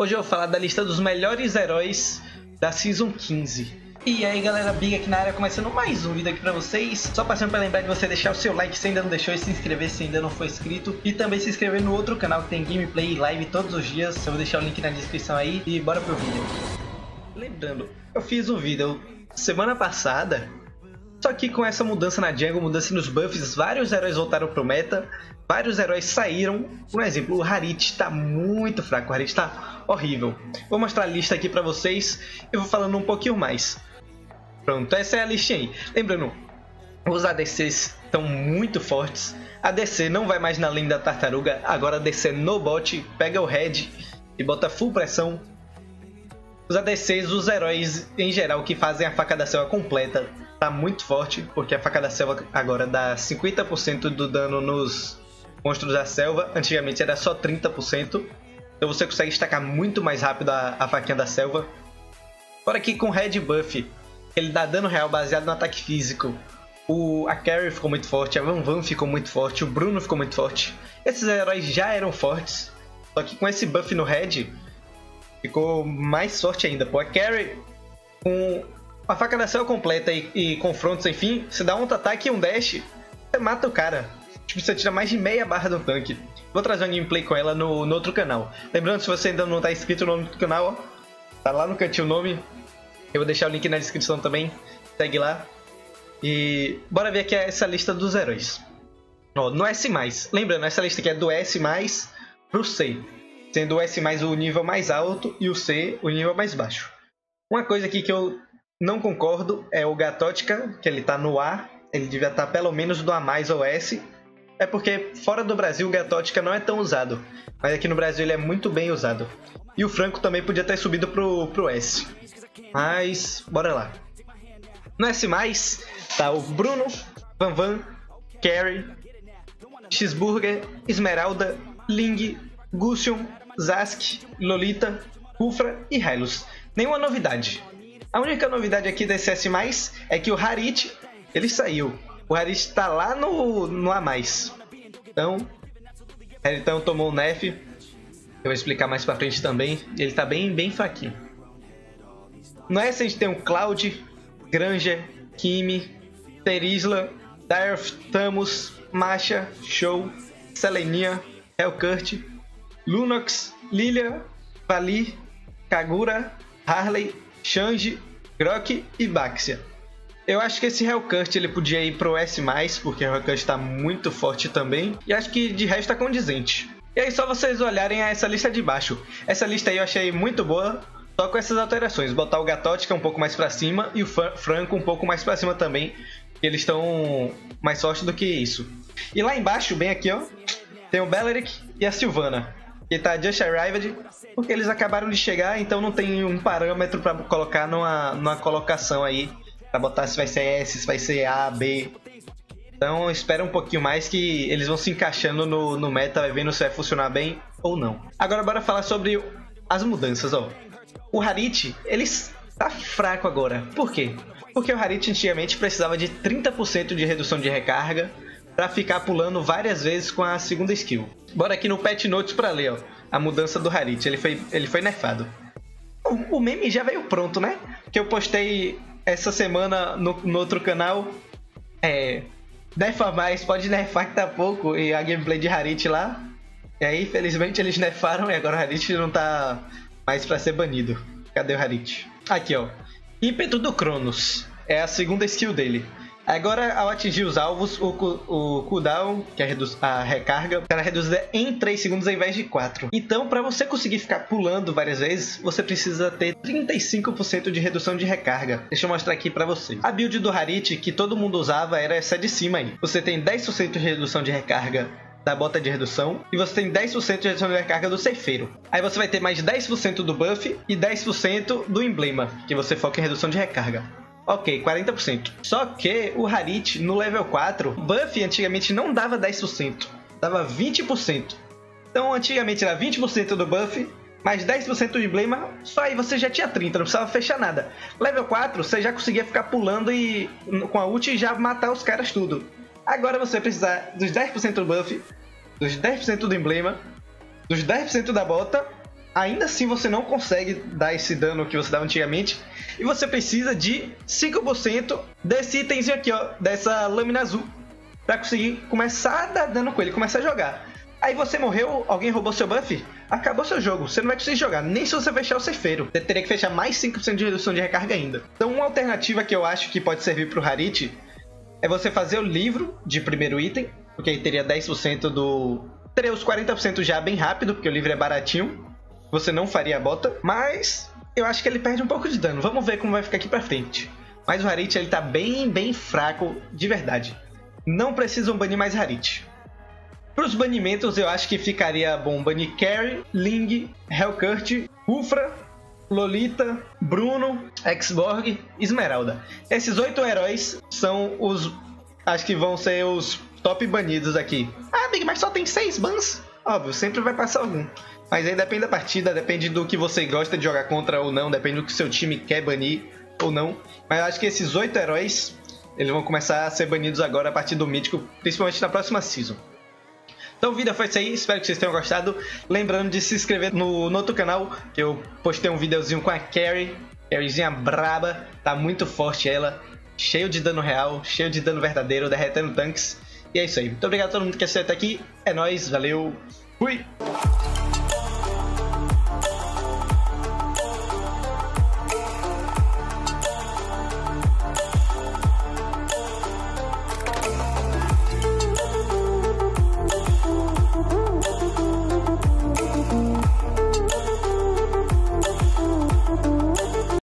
Hoje eu vou falar da lista dos melhores heróis da Season 15. E aí galera, Big aqui na área, começando mais um vídeo aqui pra vocês. Só passando pra lembrar de você deixar o seu like se ainda não deixou E se inscrever se ainda não for inscrito. E também se inscrever no outro canal que tem gameplay e live todos os dias. Eu vou deixar o link na descrição aí e bora pro vídeo. Lembrando, eu fiz um vídeo semana passada só que com essa mudança na jungle, mudança nos buffs, vários heróis voltaram pro meta, vários heróis saíram. Por exemplo, o Harit tá muito fraco, o Harit tá horrível. Vou mostrar a lista aqui pra vocês e vou falando um pouquinho mais. Pronto, essa é a listinha aí. Lembrando, os ADCs estão muito fortes. A DC não vai mais na linha da tartaruga, agora a DC no bot, pega o head e bota full pressão. Os ADCs, os heróis em geral que fazem a faca da selva completa, tá muito forte, porque a faca da selva agora dá 50% do dano nos monstros da selva. Antigamente era só 30%. Então você consegue estacar muito mais rápido a, a faquinha da selva. Fora que com Red Buff, ele dá dano real baseado no ataque físico. O, a Carrie ficou muito forte, a Van Van ficou muito forte, o Bruno ficou muito forte. Esses heróis já eram fortes, só que com esse buff no Red, ficou mais forte ainda. Pô, a Carrie, com a faca da céu completa e, e confronto sem fim, você dá um ataque e um dash, você mata o cara. Tipo, você tira mais de meia barra do tanque. Vou trazer um gameplay com ela no, no outro canal. Lembrando, se você ainda não está inscrito no do canal, ó, tá lá no cantinho o nome. Eu vou deixar o link na descrição também. Segue lá. E bora ver aqui essa lista dos heróis. Ó, no S+, lembrando, essa lista aqui é do S+, pro C. Sendo o S+, o nível mais alto e o C o nível mais baixo. Uma coisa aqui que eu não concordo é o Gatótica, que ele tá no A, ele devia estar tá pelo menos do A mais ou S. É porque fora do Brasil o Gatótica não é tão usado, mas aqui no Brasil ele é muito bem usado. E o Franco também podia ter subido pro, pro S. Mas, bora lá. No S+, tá o Bruno, Van Van, Carrie, Cheeseburger, Esmeralda, Ling, Gusion, Zask, Lolita, Ufra e Hylos. Nenhuma novidade. A única novidade aqui desse S+, é que o Harit, ele saiu. O Harit está lá no, no A+. Então, então tomou o nerf. Eu vou explicar mais pra frente também. Ele tá bem, bem fraquinho. No S a gente tem o Cloud, Granger, Kimi, Terisla, Diref, Thamus, Masha, Show, Selenia, Hellcurt, Lunox, Lilia, Vali, Kagura, Harley, Shanji, Grok e Baxia. Eu acho que esse Hellcurt ele podia ir pro S+, porque o Hellcurt está muito forte também. E acho que de resto é condizente. E aí só vocês olharem essa lista de baixo. Essa lista aí eu achei muito boa, só com essas alterações. Botar o Gatótica um pouco mais para cima e o Franco um pouco mais para cima também. Eles estão mais fortes do que isso. E lá embaixo, bem aqui, ó, tem o Belleric e a Silvana que tá Just Arrived, porque eles acabaram de chegar, então não tem um parâmetro para colocar numa, numa colocação aí, para botar se vai ser S, se vai ser A, B. Então espera um pouquinho mais que eles vão se encaixando no, no meta, vai vendo se vai funcionar bem ou não. Agora bora falar sobre as mudanças, ó. O Harit, ele tá fraco agora. Por quê? Porque o Harit antigamente precisava de 30% de redução de recarga para ficar pulando várias vezes com a segunda skill. Bora aqui no Pet Notes para ler, ó, a mudança do Harit. Ele foi, ele foi nerfado. O, o, meme já veio pronto, né? Que eu postei essa semana no, no outro canal. É. Nerfa mais, pode nerfar que tá pouco. E a gameplay de Harit lá. E aí, infelizmente, eles nerfaram e agora o Harit não tá mais para ser banido. Cadê o Harit? Aqui, ó. Ímpeto do Cronos. É a segunda skill dele. Agora, ao atingir os alvos, o, o cooldown, que é a recarga, será reduzida em 3 segundos ao invés de 4. Então, para você conseguir ficar pulando várias vezes, você precisa ter 35% de redução de recarga. Deixa eu mostrar aqui para você. A build do Harit, que todo mundo usava, era essa de cima aí. Você tem 10% de redução de recarga da bota de redução e você tem 10% de redução de recarga do ceifeiro. Aí você vai ter mais 10% do buff e 10% do emblema, que você foca em redução de recarga. Ok, 40%. Só que o Harit no level 4, buff antigamente não dava 10%, dava 20%. Então antigamente era 20% do buff, mais 10% do emblema, só aí você já tinha 30, não precisava fechar nada. Level 4, você já conseguia ficar pulando e com a ult e já matar os caras tudo. Agora você vai precisar dos 10% do buff, dos 10% do emblema, dos 10% da bota ainda assim você não consegue dar esse dano que você dava antigamente. E você precisa de 5% desse itemzinho aqui, ó, dessa lâmina azul. Pra conseguir começar a dar dano com ele, começar a jogar. Aí você morreu, alguém roubou seu buff, acabou seu jogo. Você não vai conseguir jogar, nem se você fechar o ceifeiro. Você teria que fechar mais 5% de redução de recarga ainda. Então uma alternativa que eu acho que pode servir pro Harit é você fazer o livro de primeiro item, porque aí teria 10% do... Teria os 40% já bem rápido, porque o livro é baratinho. Você não faria a bota, mas eu acho que ele perde um pouco de dano. Vamos ver como vai ficar aqui pra frente. Mas o Harit ele tá bem, bem fraco de verdade. Não precisam banir mais Harit. Para os banimentos, eu acho que ficaria bom banir Carrie, Ling, Hellcurt, Ufra, Lolita, Bruno, Exborg, Esmeralda. Esses oito heróis são os. Acho que vão ser os top banidos aqui. Ah, Big, mas só tem seis bans? Óbvio, sempre vai passar algum. Mas aí depende da partida, depende do que você gosta de jogar contra ou não, depende do que seu time quer banir ou não. Mas eu acho que esses oito heróis, eles vão começar a ser banidos agora a partir do Mítico, principalmente na próxima season. Então vídeo foi isso aí, espero que vocês tenham gostado. Lembrando de se inscrever no, no outro canal, que eu postei um videozinho com a Carrie. Carriezinha braba, tá muito forte ela. Cheio de dano real, cheio de dano verdadeiro, derretendo tanques. E é isso aí. Muito obrigado a todo mundo que assistiu até aqui. É nóis, valeu, fui!